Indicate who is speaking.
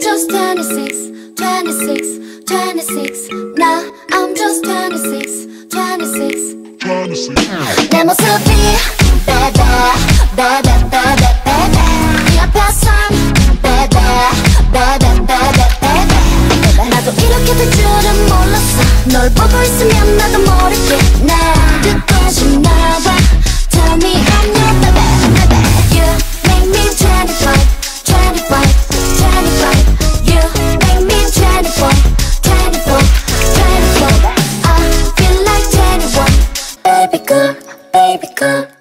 Speaker 1: just 26, 26, 26. Now I'm just 26, 26. 내 모습이 baby, baby, baby, baby. 네 앞에선 baby, baby, baby, baby. 나도 이렇게 될 줄은 몰랐어. 널 보고 있으면 나도 모르겠네. baby girl, baby girl.